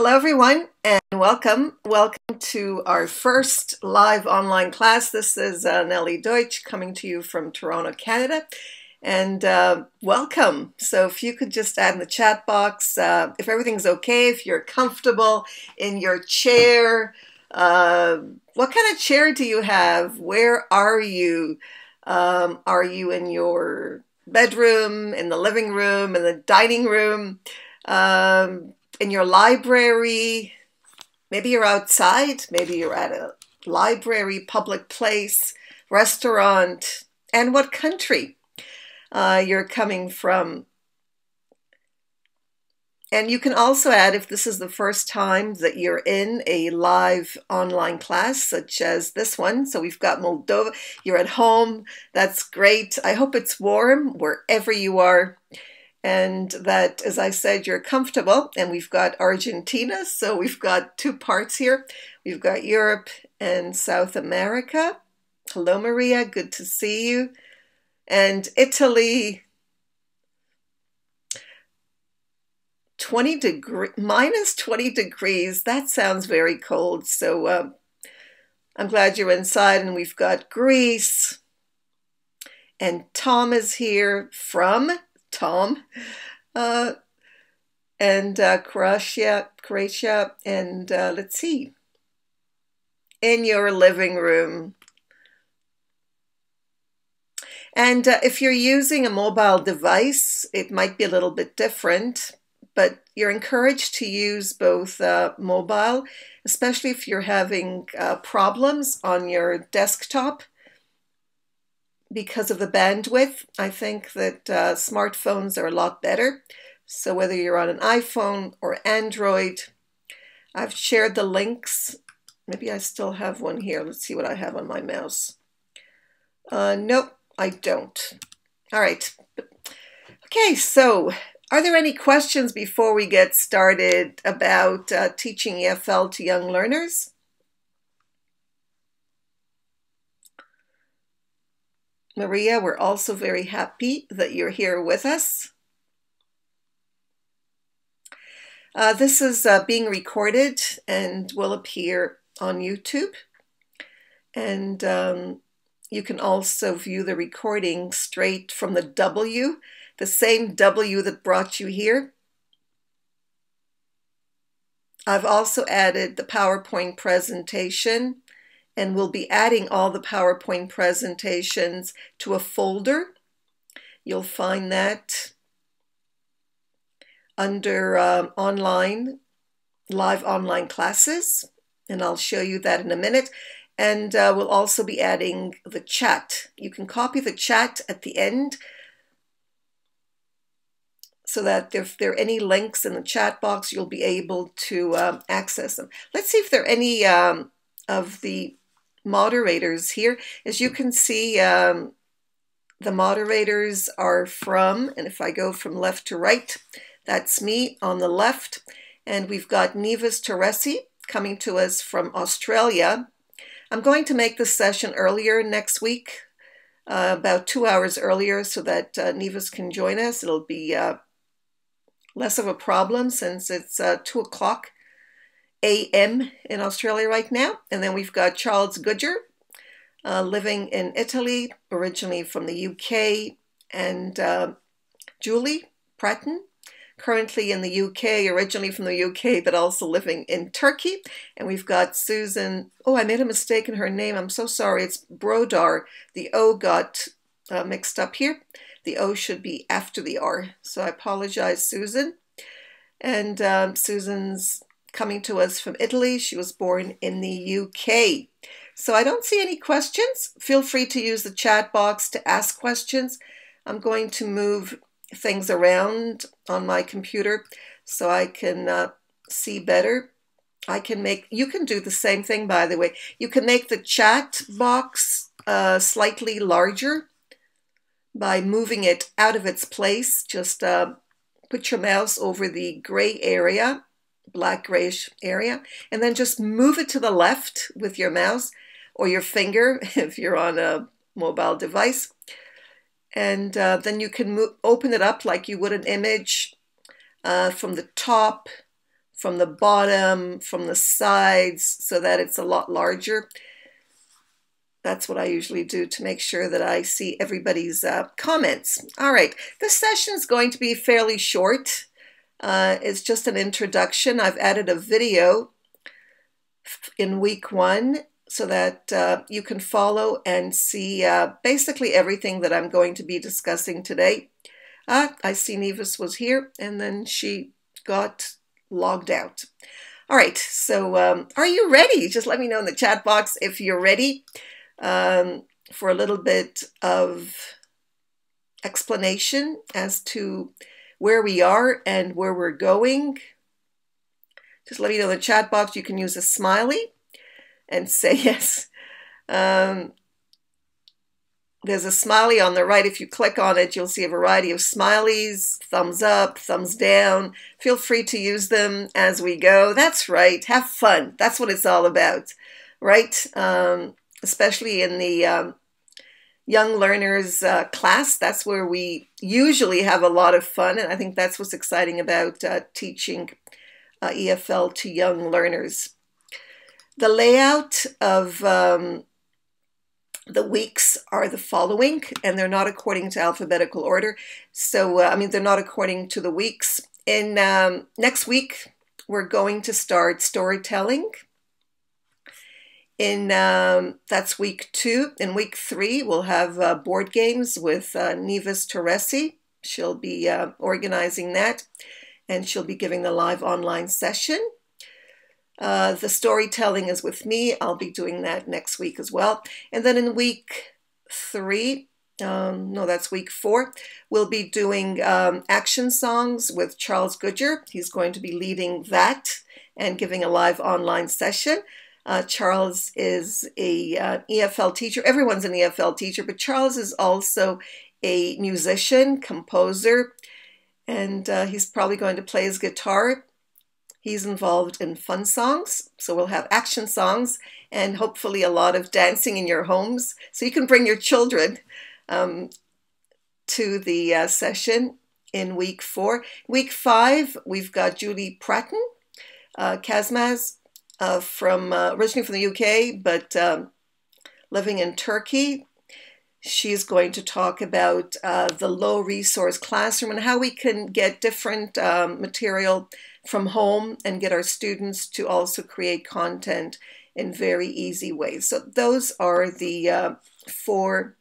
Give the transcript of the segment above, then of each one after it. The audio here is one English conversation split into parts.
Hello, everyone, and welcome. Welcome to our first live online class. This is uh, Nellie Deutsch coming to you from Toronto, Canada. And uh, welcome. So, if you could just add in the chat box uh, if everything's okay, if you're comfortable in your chair, uh, what kind of chair do you have? Where are you? Um, are you in your bedroom, in the living room, in the dining room? Um, in your library, maybe you're outside, maybe you're at a library, public place, restaurant, and what country? Uh, you're coming from. And you can also add if this is the first time that you're in a live online class, such as this one. So we've got Moldova, you're at home, that's great. I hope it's warm wherever you are and that, as I said, you're comfortable. And we've got Argentina, so we've got two parts here. We've got Europe and South America. Hello, Maria, good to see you. And Italy, 20 degree minus 20 degrees. That sounds very cold. So uh, I'm glad you're inside. And we've got Greece. And Tom is here from Tom, uh, and uh, Croatia, Croatia, and uh, let's see, in your living room. And uh, if you're using a mobile device, it might be a little bit different, but you're encouraged to use both uh, mobile, especially if you're having uh, problems on your desktop because of the bandwidth. I think that uh, smartphones are a lot better. So whether you're on an iPhone or Android, I've shared the links. Maybe I still have one here. Let's see what I have on my mouse. Uh, nope, I don't. All right. Okay, so are there any questions before we get started about uh, teaching EFL to young learners? Maria, we're also very happy that you're here with us. Uh, this is uh, being recorded and will appear on YouTube. And um, you can also view the recording straight from the W, the same W that brought you here. I've also added the PowerPoint presentation and we'll be adding all the PowerPoint presentations to a folder. You'll find that under um, online, live online classes, and I'll show you that in a minute. And uh, we'll also be adding the chat. You can copy the chat at the end so that if there are any links in the chat box, you'll be able to um, access them. Let's see if there are any um, of the moderators here. As you can see, um, the moderators are from, and if I go from left to right, that's me on the left. And we've got Nevis Torresi coming to us from Australia. I'm going to make this session earlier next week, uh, about two hours earlier, so that uh, Nevis can join us. It'll be uh, less of a problem since it's uh, 2 o'clock AM in Australia right now. And then we've got Charles Goodger, uh, living in Italy, originally from the UK, and uh, Julie Pratton, currently in the UK, originally from the UK, but also living in Turkey. And we've got Susan, oh, I made a mistake in her name. I'm so sorry. It's Brodar. The O got uh, mixed up here. The O should be after the R. So I apologize, Susan. And um, Susan's coming to us from Italy. She was born in the UK. So I don't see any questions. Feel free to use the chat box to ask questions. I'm going to move things around on my computer so I can uh, see better. I can make, you can do the same thing by the way. You can make the chat box uh, slightly larger by moving it out of its place. Just uh, put your mouse over the gray area black grayish area and then just move it to the left with your mouse or your finger if you're on a mobile device and uh, then you can move, open it up like you would an image uh, from the top from the bottom, from the sides, so that it's a lot larger. That's what I usually do to make sure that I see everybody's uh, comments. All right, this session is going to be fairly short. Uh, it's just an introduction. I've added a video in week one so that uh, you can follow and see uh, basically everything that I'm going to be discussing today. Uh, I see Nevis was here and then she got logged out. All right, so um, are you ready? Just let me know in the chat box if you're ready um, for a little bit of explanation as to where we are and where we're going. Just let me know in the chat box. You can use a smiley and say yes. Um, there's a smiley on the right. If you click on it, you'll see a variety of smileys, thumbs up, thumbs down. Feel free to use them as we go. That's right. Have fun. That's what it's all about, right? Um, especially in the um, young learners uh, class. That's where we usually have a lot of fun. And I think that's what's exciting about uh, teaching uh, EFL to young learners. The layout of um, the weeks are the following, and they're not according to alphabetical order. So, uh, I mean, they're not according to the weeks. In um, next week, we're going to start storytelling. In um, that's week two. In week three, we'll have uh, board games with uh, Nevis Torresi. She'll be uh, organizing that, and she'll be giving the live online session. Uh, the storytelling is with me. I'll be doing that next week as well. And then in week three, um, no, that's week four, we'll be doing um, action songs with Charles Goodger. He's going to be leading that and giving a live online session. Uh, Charles is a uh, EFL teacher. Everyone's an EFL teacher, but Charles is also a musician, composer, and uh, he's probably going to play his guitar He's involved in fun songs, so we'll have action songs and hopefully a lot of dancing in your homes. So you can bring your children um, to the uh, session in week four. Week five, we've got Julie Pratton, uh, Kazmaz, uh, from uh, originally from the UK, but um, living in Turkey. She's going to talk about uh, the low resource classroom and how we can get different um, material from home and get our students to also create content in very easy ways. So those are the uh, four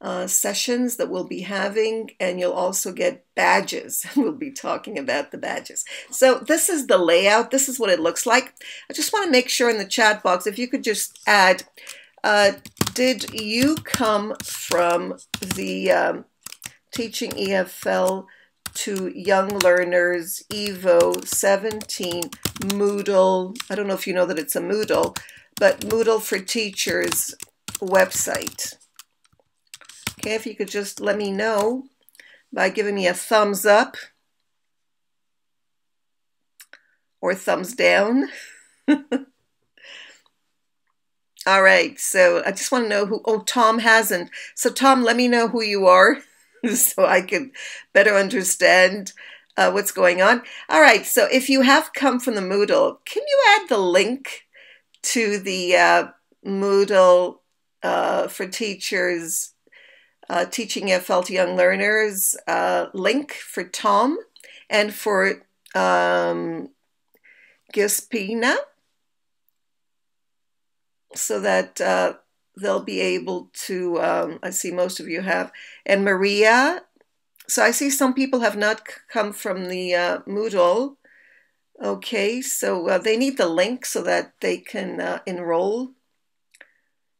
uh, sessions that we'll be having and you'll also get badges. we'll be talking about the badges. So this is the layout. This is what it looks like. I just want to make sure in the chat box if you could just add, uh, did you come from the um, Teaching EFL to Young Learners Evo 17 Moodle. I don't know if you know that it's a Moodle, but Moodle for Teachers website. Okay, if you could just let me know by giving me a thumbs up or thumbs down. All right, so I just want to know who, oh, Tom hasn't. So Tom, let me know who you are. so I can better understand uh, what's going on. All right, so if you have come from the Moodle, can you add the link to the uh, Moodle uh, for teachers, uh, teaching EFL to young learners uh, link for Tom and for um, Gispina so that uh, they'll be able to, um, I see most of you have, and Maria. So I see some people have not come from the uh, Moodle. Okay, so uh, they need the link so that they can uh, enroll.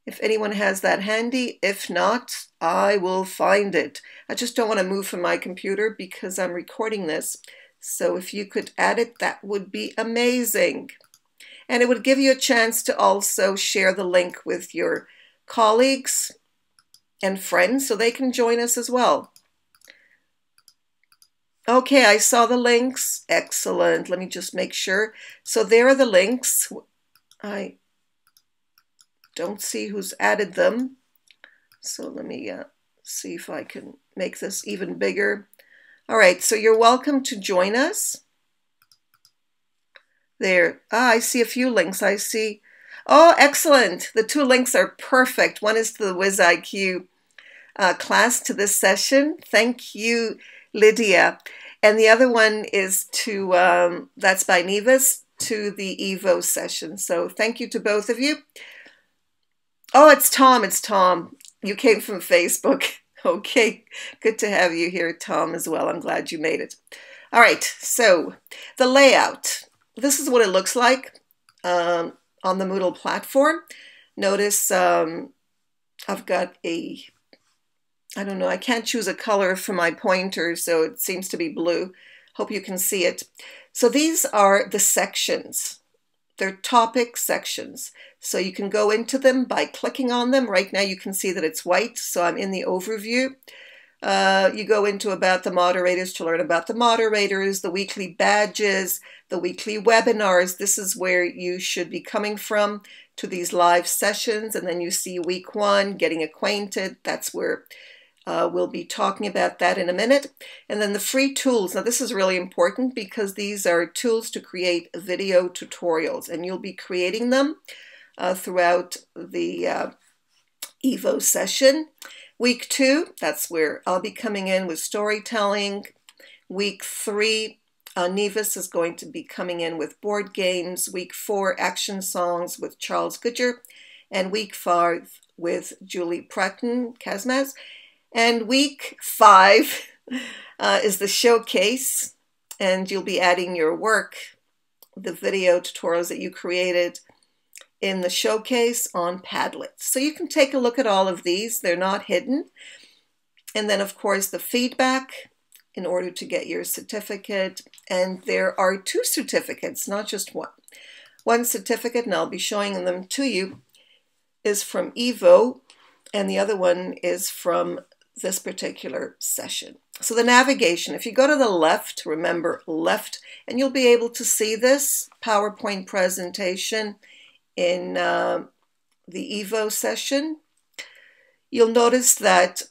If anyone has that handy, if not, I will find it. I just don't want to move from my computer because I'm recording this. So if you could add it, that would be amazing. And it would give you a chance to also share the link with your colleagues, and friends so they can join us as well. Okay, I saw the links. Excellent. Let me just make sure. So there are the links. I don't see who's added them. So let me uh, see if I can make this even bigger. All right, so you're welcome to join us. There. Ah, I see a few links. I see. Oh, excellent. The two links are perfect. One is to the WizIQ uh, class to this session. Thank you, Lydia. And the other one is to, um, that's by Nevis, to the EVO session. So thank you to both of you. Oh, it's Tom. It's Tom. You came from Facebook. Okay, good to have you here, Tom, as well. I'm glad you made it. All right, so the layout. This is what it looks like um, on the Moodle platform. Notice um, I've got a, I don't know, I can't choose a color for my pointer, so it seems to be blue. Hope you can see it. So these are the sections. They're topic sections. So you can go into them by clicking on them. Right now you can see that it's white, so I'm in the overview. Uh, you go into about the moderators to learn about the moderators, the weekly badges, the weekly webinars. This is where you should be coming from to these live sessions. And then you see week one, getting acquainted. That's where uh, we'll be talking about that in a minute. And then the free tools. Now, this is really important because these are tools to create video tutorials, and you'll be creating them uh, throughout the uh, EVO session. Week two, that's where I'll be coming in with storytelling. Week three, uh, Nevis is going to be coming in with board games. Week four, action songs with Charles Goodger. And week five with Julie Pratton Kazmaz. And week five uh, is the showcase, and you'll be adding your work, the video tutorials that you created in the showcase on Padlet. So you can take a look at all of these. They're not hidden. And then, of course, the feedback in order to get your certificate. And there are two certificates, not just one. One certificate, and I'll be showing them to you, is from EVO, and the other one is from this particular session. So the navigation, if you go to the left, remember left, and you'll be able to see this PowerPoint presentation in uh, the EVO session. You'll notice that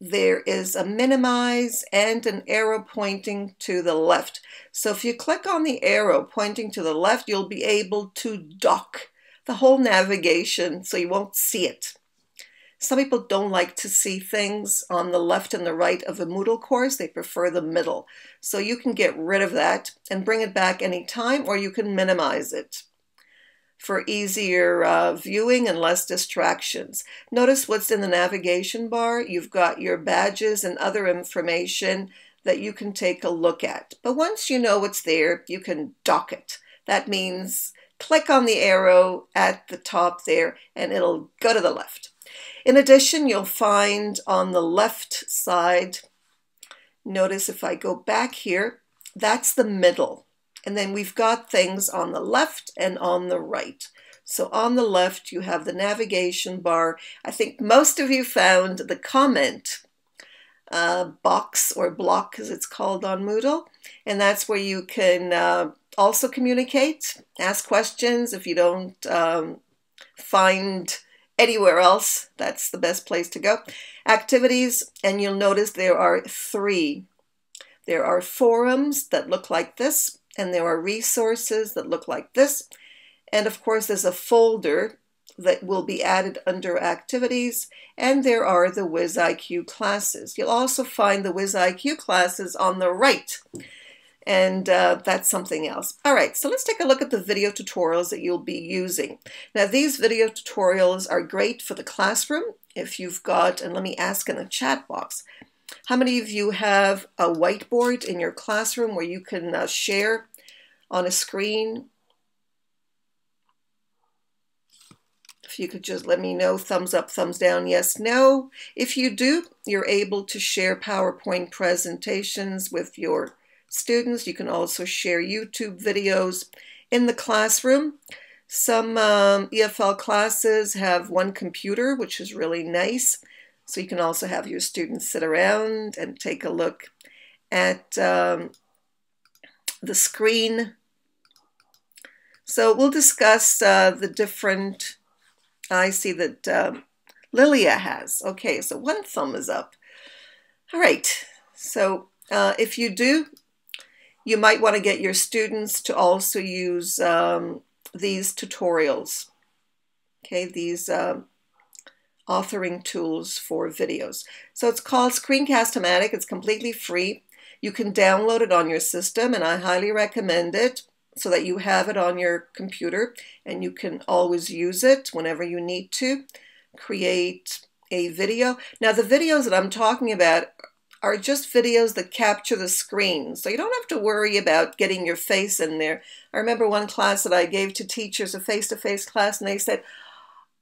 there is a minimize and an arrow pointing to the left. So if you click on the arrow pointing to the left, you'll be able to dock the whole navigation so you won't see it. Some people don't like to see things on the left and the right of a Moodle course. They prefer the middle. So you can get rid of that and bring it back anytime, or you can minimize it for easier uh, viewing and less distractions. Notice what's in the navigation bar. You've got your badges and other information that you can take a look at. But once you know what's there, you can dock it. That means click on the arrow at the top there and it'll go to the left. In addition, you'll find on the left side, notice if I go back here, that's the middle. And then we've got things on the left and on the right. So on the left, you have the navigation bar. I think most of you found the comment uh, box or block, as it's called on Moodle. And that's where you can uh, also communicate, ask questions if you don't um, find anywhere else, that's the best place to go. Activities, and you'll notice there are three. There are forums that look like this, and there are resources that look like this. And of course, there's a folder that will be added under activities, and there are the WizIQ classes. You'll also find the WizIQ classes on the right and uh, that's something else. All right, so let's take a look at the video tutorials that you'll be using. Now, these video tutorials are great for the classroom if you've got, and let me ask in the chat box, how many of you have a whiteboard in your classroom where you can uh, share on a screen? If you could just let me know, thumbs up, thumbs down, yes, no. If you do, you're able to share PowerPoint presentations with your students. You can also share YouTube videos in the classroom. Some um, EFL classes have one computer, which is really nice. So you can also have your students sit around and take a look at um, the screen. So we'll discuss uh, the different, I see that um, Lilia has. Okay, so one thumb is up. All right, so uh, if you do you might want to get your students to also use um, these tutorials. Okay, these um, authoring tools for videos. So it's called Screencast-O-Matic. It's completely free. You can download it on your system, and I highly recommend it so that you have it on your computer and you can always use it whenever you need to create a video. Now, the videos that I'm talking about are just videos that capture the screen. So you don't have to worry about getting your face in there. I remember one class that I gave to teachers, a face-to-face -face class, and they said,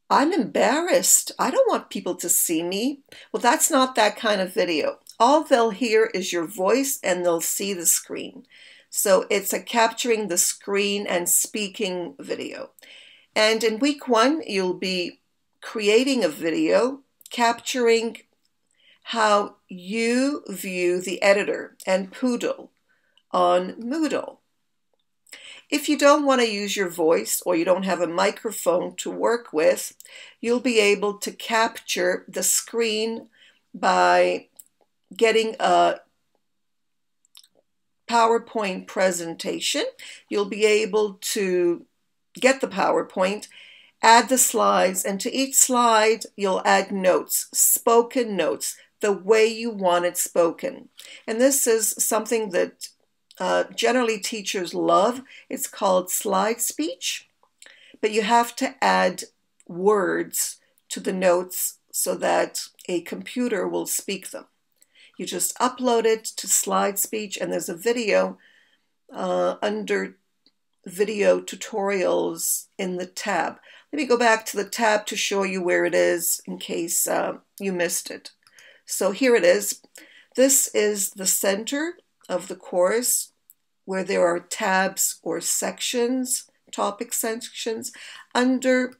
I'm embarrassed. I don't want people to see me. Well, that's not that kind of video. All they'll hear is your voice and they'll see the screen. So it's a capturing the screen and speaking video. And in week one, you'll be creating a video capturing how you view the editor and PoodLL on Moodle. If you don't want to use your voice or you don't have a microphone to work with, you'll be able to capture the screen by getting a PowerPoint presentation. You'll be able to get the PowerPoint, add the slides, and to each slide, you'll add notes, spoken notes, the way you want it spoken. And this is something that uh, generally teachers love. It's called SlideSpeech, but you have to add words to the notes so that a computer will speak them. You just upload it to SlideSpeech and there's a video uh, under video tutorials in the tab. Let me go back to the tab to show you where it is in case uh, you missed it. So here it is. This is the center of the course where there are tabs or sections, topic sections. Under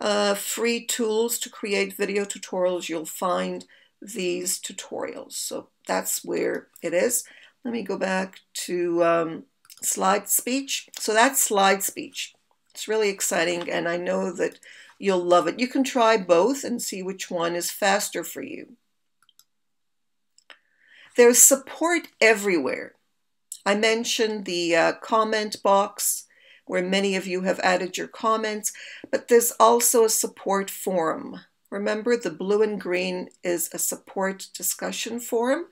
uh, free tools to create video tutorials, you'll find these tutorials. So that's where it is. Let me go back to um, SlideSpeech. So that's SlideSpeech. It's really exciting and I know that you'll love it. You can try both and see which one is faster for you. There's support everywhere. I mentioned the uh, comment box where many of you have added your comments, but there's also a support forum. Remember, the blue and green is a support discussion forum.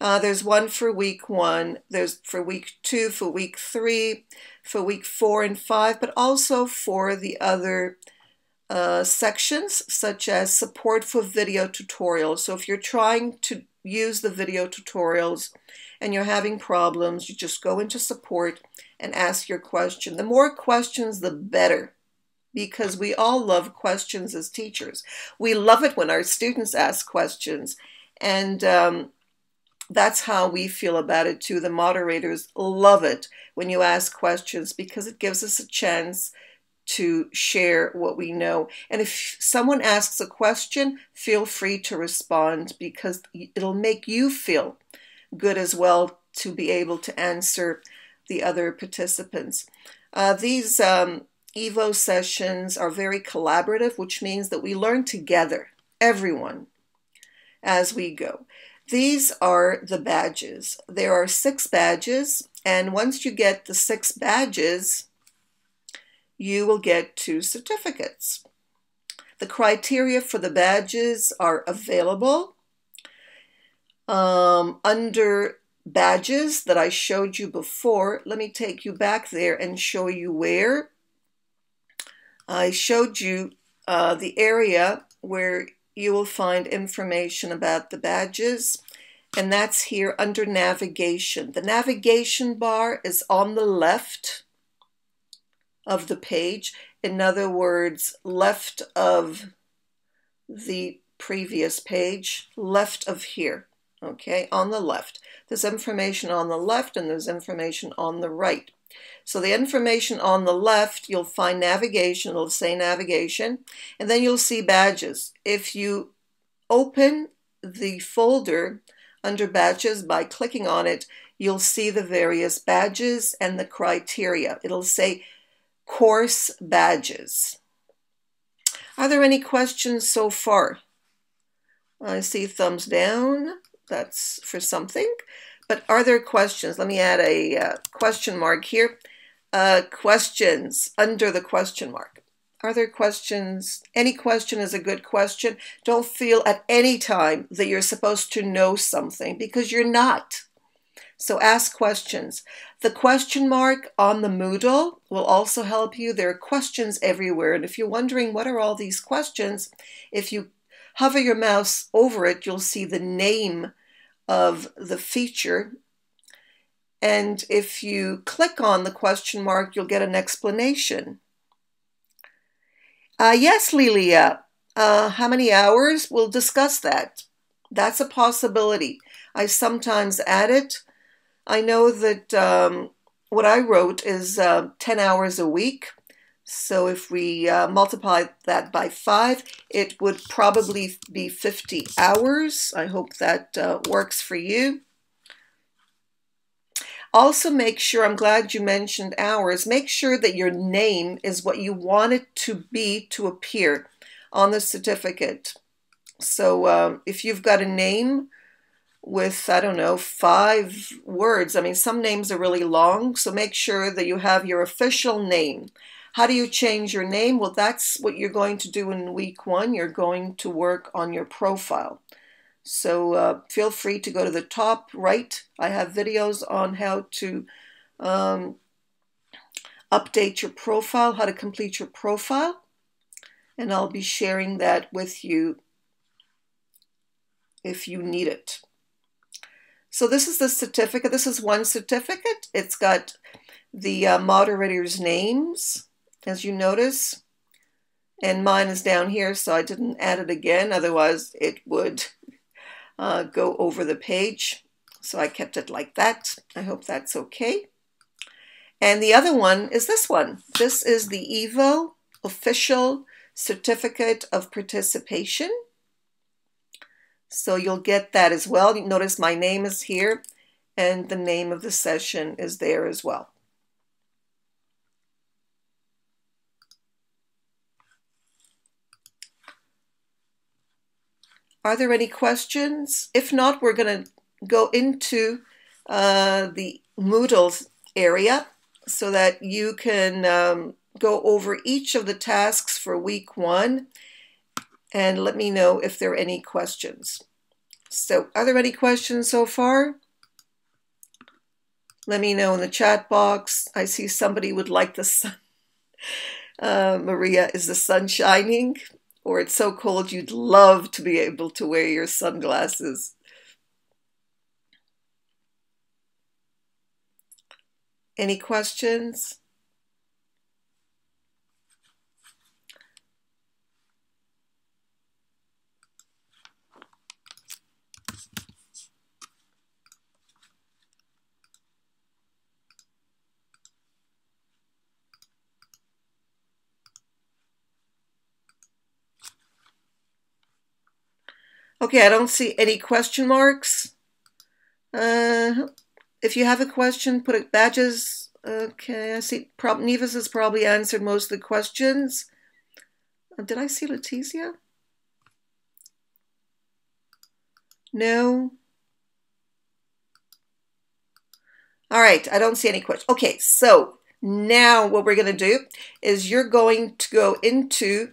Uh, there's one for week one, there's for week two, for week three, for week four and five, but also for the other uh, sections, such as support for video tutorials. So if you're trying to use the video tutorials and you're having problems, you just go into support and ask your question. The more questions, the better because we all love questions as teachers. We love it when our students ask questions and um, that's how we feel about it too. The moderators love it when you ask questions because it gives us a chance to share what we know. And if someone asks a question, feel free to respond because it'll make you feel good as well to be able to answer the other participants. Uh, these um, EVO sessions are very collaborative, which means that we learn together, everyone, as we go. These are the badges. There are six badges, and once you get the six badges, you will get two certificates. The criteria for the badges are available um, under badges that I showed you before. Let me take you back there and show you where. I showed you uh, the area where you will find information about the badges and that's here under navigation. The navigation bar is on the left of the page. In other words, left of the previous page, left of here, okay, on the left. There's information on the left and there's information on the right. So the information on the left, you'll find navigation, it'll say navigation, and then you'll see badges. If you open the folder under badges by clicking on it, you'll see the various badges and the criteria. It'll say course badges. Are there any questions so far? I see thumbs down. That's for something. but are there questions? Let me add a uh, question mark here. Uh, questions under the question mark. Are there questions? Any question is a good question. Don't feel at any time that you're supposed to know something because you're not. So ask questions. The question mark on the Moodle will also help you. There are questions everywhere. And if you're wondering what are all these questions, if you hover your mouse over it, you'll see the name of the feature. And if you click on the question mark, you'll get an explanation. Uh, yes, Lilia. Uh, how many hours? We'll discuss that. That's a possibility. I sometimes add it. I know that um, what I wrote is uh, 10 hours a week. So if we uh, multiply that by five, it would probably be 50 hours. I hope that uh, works for you. Also make sure, I'm glad you mentioned hours, make sure that your name is what you want it to be to appear on the certificate. So um, if you've got a name with, I don't know, five words, I mean, some names are really long, so make sure that you have your official name. How do you change your name? Well, that's what you're going to do in week one. You're going to work on your profile. So uh, feel free to go to the top right. I have videos on how to um, update your profile, how to complete your profile. And I'll be sharing that with you if you need it. So this is the certificate. This is one certificate. It's got the uh, moderators' names, as you notice. And mine is down here, so I didn't add it again. Otherwise, it would uh, go over the page. So I kept it like that. I hope that's okay. And the other one is this one. This is the EVO official certificate of participation. So you'll get that as well. You notice my name is here and the name of the session is there as well. Are there any questions? If not, we're going to go into uh, the Moodle area so that you can um, go over each of the tasks for week one and let me know if there are any questions. So are there any questions so far? Let me know in the chat box. I see somebody would like the sun. Uh, Maria, is the sun shining? or it's so cold you'd love to be able to wear your sunglasses. Any questions? Okay, I don't see any question marks. Uh, if you have a question, put it badges. Okay, I see. Prob Nevis has probably answered most of the questions. Uh, did I see Leticia? No. All right, I don't see any questions. Okay, so now what we're going to do is you're going to go into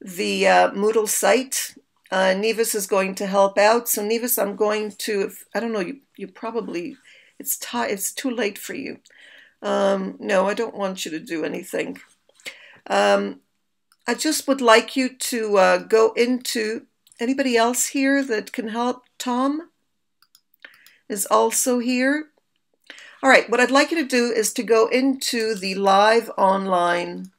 the uh, Moodle site uh, Nevis is going to help out. So Nevis, I'm going to, if, I don't know, you, you probably, it's, it's too late for you. Um, no, I don't want you to do anything. Um, I just would like you to uh, go into, anybody else here that can help? Tom is also here. All right, what I'd like you to do is to go into the live online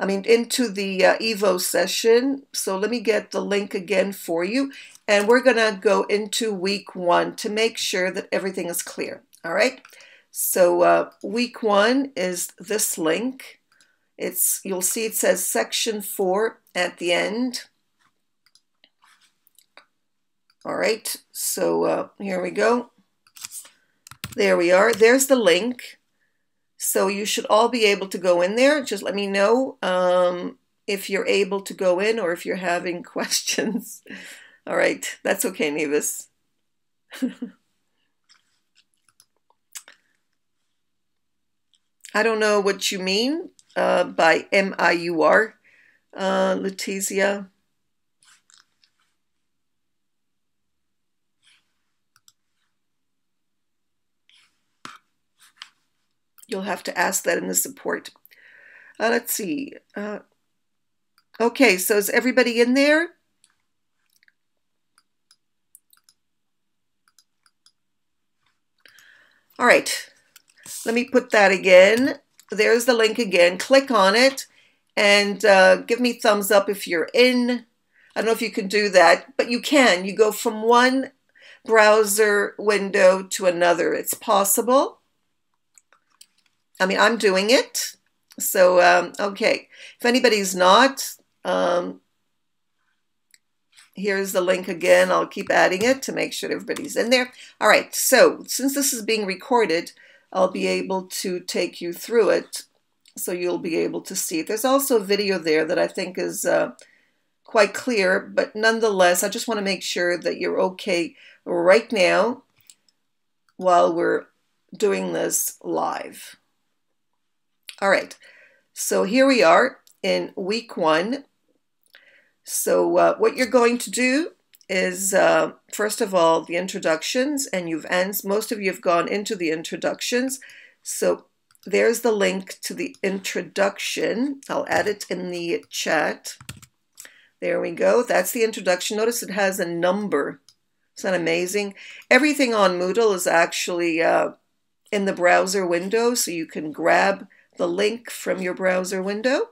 I mean, into the uh, Evo session. So let me get the link again for you. And we're going to go into week one to make sure that everything is clear. All right. So uh, week one is this link. It's You'll see it says section four at the end. All right. So uh, here we go. There we are. There's the link. So you should all be able to go in there. Just let me know um, if you're able to go in or if you're having questions. all right, that's okay, Nevis. I don't know what you mean uh, by M I U R, uh, Letizia. You'll have to ask that in the support. Uh, let's see. Uh, okay, so is everybody in there? All right, let me put that again. There's the link again. Click on it and uh, give me thumbs up if you're in. I don't know if you can do that, but you can. You go from one browser window to another. It's possible. I mean, I'm doing it. So, um, okay. If anybody's not, um, here's the link again. I'll keep adding it to make sure everybody's in there. All right. So, since this is being recorded, I'll be able to take you through it so you'll be able to see. There's also a video there that I think is uh, quite clear, but nonetheless, I just want to make sure that you're okay right now while we're doing this live. All right, so here we are in week one. So uh, what you're going to do is, uh, first of all, the introductions, and you've and most of you have gone into the introductions. So there's the link to the introduction. I'll add it in the chat. There we go. That's the introduction. Notice it has a number. Isn't that amazing? Everything on Moodle is actually uh, in the browser window, so you can grab the link from your browser window.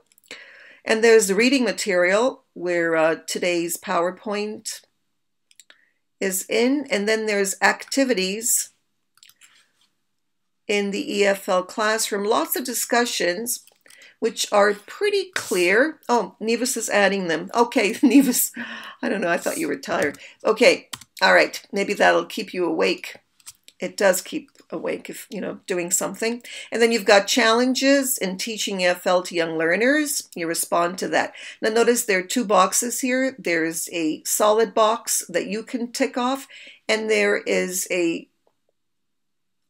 And there's the reading material where uh, today's PowerPoint is in. And then there's activities in the EFL classroom. Lots of discussions which are pretty clear. Oh, Nevis is adding them. Okay, Nevis, I don't know, I thought you were tired. Okay, all right, maybe that'll keep you awake. It does keep awake if, you know, doing something. And then you've got challenges in teaching EFL to young learners. You respond to that. Now notice there are two boxes here. There's a solid box that you can tick off, and there is a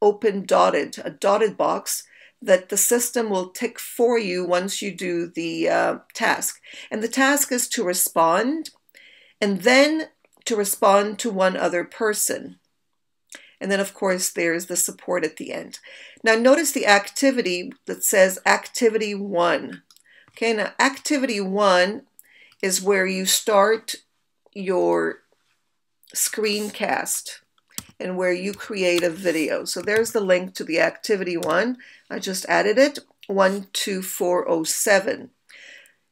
open dotted, a dotted box that the system will tick for you once you do the uh, task. And the task is to respond and then to respond to one other person. And then, of course, there's the support at the end. Now, notice the activity that says Activity 1. Okay, now Activity 1 is where you start your screencast and where you create a video. So there's the link to the Activity 1. I just added it, 12407.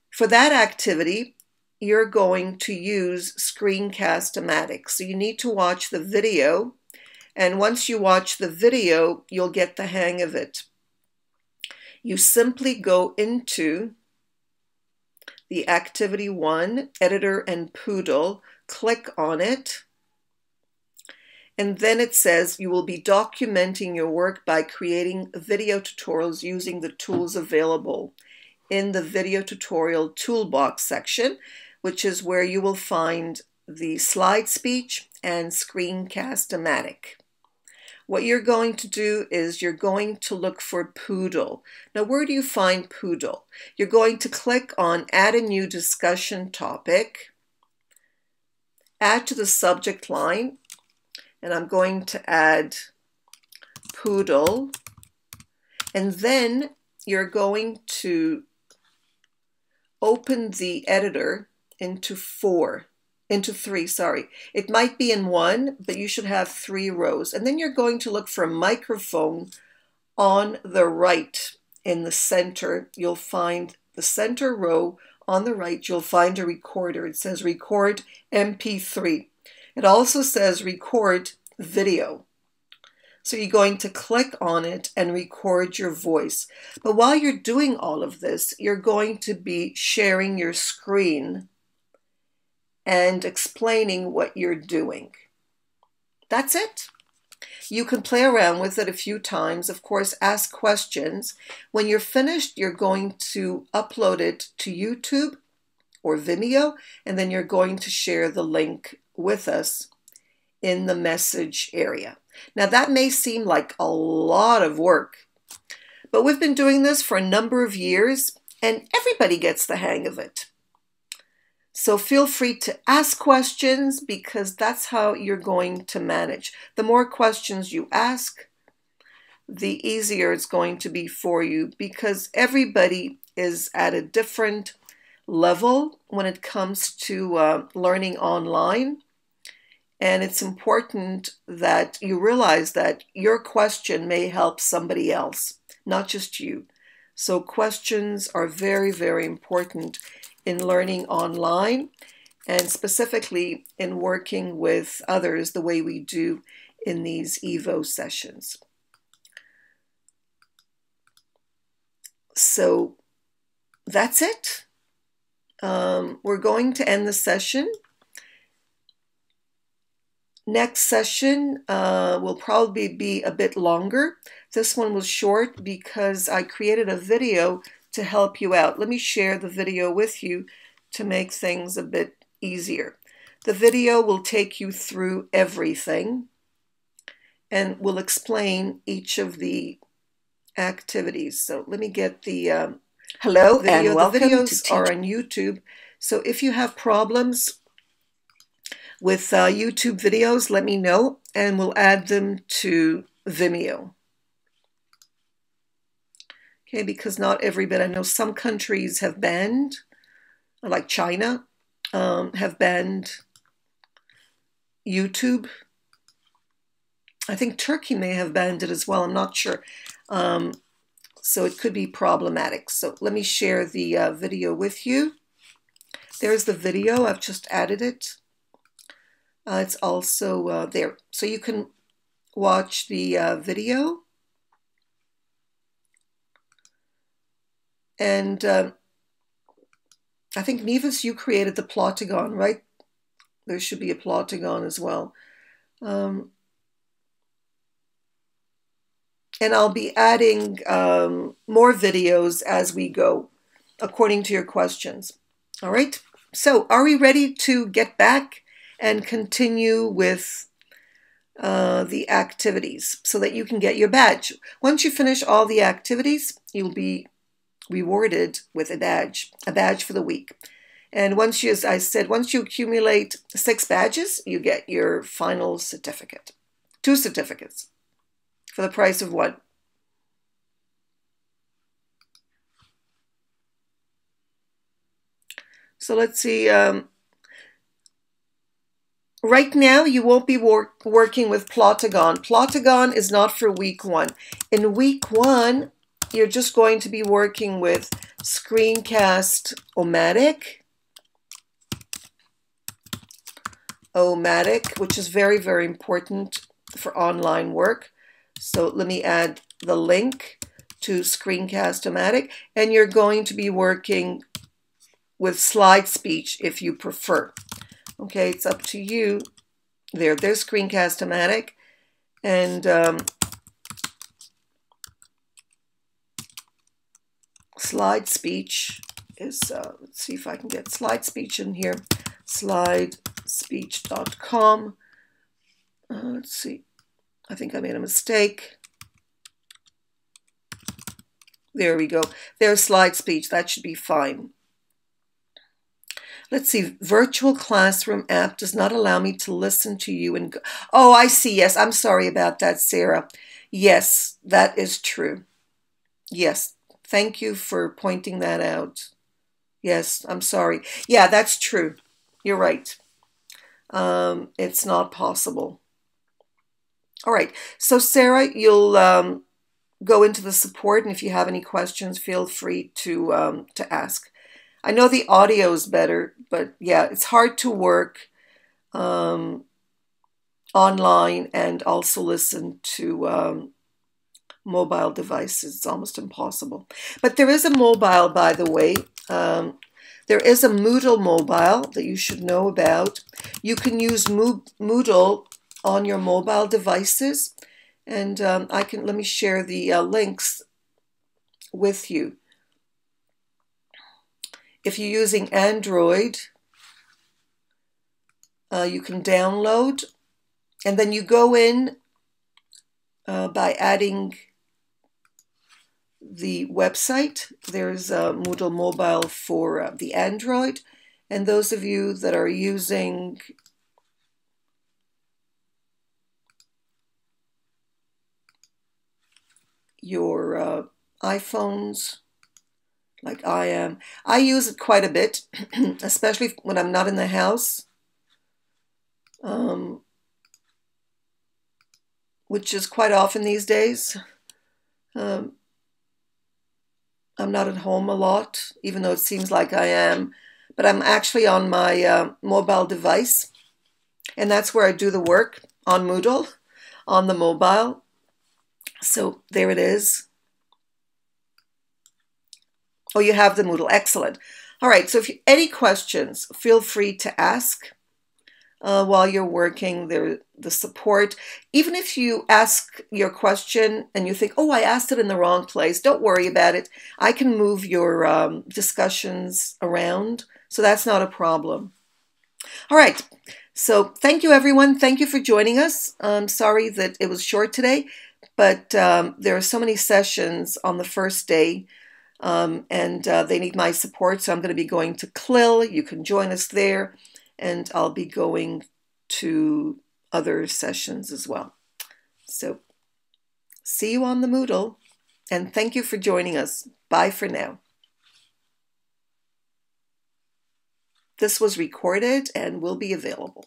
For that activity, you're going to use Screencast-O-Matic. So you need to watch the video and once you watch the video, you'll get the hang of it. You simply go into the Activity 1, Editor and PoodLL, click on it, and then it says you will be documenting your work by creating video tutorials using the tools available in the video tutorial toolbox section, which is where you will find the SlideSpeech and screencast-o-matic what you're going to do is you're going to look for PoodLL. Now, where do you find PoodLL? You're going to click on Add a New Discussion Topic, add to the subject line, and I'm going to add PoodLL, and then you're going to open the editor into four into three, sorry. It might be in one, but you should have three rows. And then you're going to look for a microphone on the right in the center. You'll find the center row on the right, you'll find a recorder. It says record MP3. It also says record video. So you're going to click on it and record your voice. But while you're doing all of this, you're going to be sharing your screen and explaining what you're doing. That's it. You can play around with it a few times. Of course, ask questions. When you're finished, you're going to upload it to YouTube or Vimeo, and then you're going to share the link with us in the message area. Now, that may seem like a lot of work, But we've been doing this for a number of years, and everybody gets the hang of it. So feel free to ask questions because that's how you're going to manage. The more questions you ask, the easier it's going to be for you because everybody is at a different level when it comes to uh, learning online. And it's important that you realize that your question may help somebody else, not just you. So, questions are very, very important in learning online and specifically in working with others the way we do in these EVO sessions. So that's it. Um, we're going to end the session. Next session uh, will probably be a bit longer. This one was short because I created a video to help you out. Let me share the video with you to make things a bit easier. The video will take you through everything and will explain each of the activities. So let me get the um, hello video. And welcome the videos are on YouTube. So if you have problems with uh, YouTube videos, let me know and we'll add them to Vimeo. Okay, because not every bit. I know some countries have banned, like China, um, have banned YouTube. I think Turkey may have banned it as well. I'm not sure. Um, so it could be problematic. So let me share the uh, video with you. There's the video. I've just added it. Uh, it's also uh, there. So you can watch the uh, video. And um, I think Nevis, you created the plotagon, right? There should be a plotagon as well. Um, and I'll be adding um, more videos as we go, according to your questions. All right, so are we ready to get back and continue with uh, the activities so that you can get your badge? Once you finish all the activities, you'll be rewarded with a badge, a badge for the week. And once you, as I said, once you accumulate six badges, you get your final certificate. Two certificates for the price of one. So let's see. Um, right now, you won't be wor working with Plotagon. Plotagon is not for week one. In week one, you're just going to be working with Screencast Omatic. Omatic, which is very, very important for online work. So let me add the link to Screencast-O-Matic, and you're going to be working with SlideSpeech if you prefer. Okay, it's up to you. There, there's Screencast-O-Matic, and um, SlideSpeech is, uh, let's see if I can get SlideSpeech in here, slidespeech.com. Uh, let's see. I think I made a mistake. There we go. There's SlideSpeech. That should be fine. Let's see. Virtual classroom app does not allow me to listen to you and go. Oh, I see. Yes, I'm sorry about that, Sarah. Yes, that is true. Yes, thank you for pointing that out. Yes, I'm sorry. Yeah, that's true. You're right. Um, it's not possible. All right. So, Sarah, you'll um, go into the support, and if you have any questions, feel free to um, to ask. I know the audio is better, but yeah, it's hard to work um, online and also listen to um, mobile devices. It's almost impossible. But there is a mobile, by the way. Um, there is a Moodle mobile that you should know about. You can use Moodle on your mobile devices. And um, I can let me share the uh, links with you. If you're using Android, uh, you can download, and then you go in uh, by adding the website. There's a Moodle Mobile for uh, the Android. And those of you that are using your uh, iPhones, like I am, I use it quite a bit, especially when I'm not in the house. Um, which is quite often these days. Um, I'm not at home a lot, even though it seems like I am, but I'm actually on my uh, mobile device, and that's where I do the work on Moodle, on the mobile. So there it is. Oh, you have the Moodle. Excellent. All right, so if you any questions, feel free to ask uh, while you're working, there the support. Even if you ask your question and you think, oh, I asked it in the wrong place, don't worry about it. I can move your um, discussions around, so that's not a problem. All right, so thank you, everyone. Thank you for joining us. I'm sorry that it was short today, but um, there are so many sessions on the first day. Um, and uh, they need my support, so I'm going to be going to CLIL. You can join us there and I'll be going to other sessions as well. So see you on the Moodle and thank you for joining us. Bye for now. This was recorded and will be available.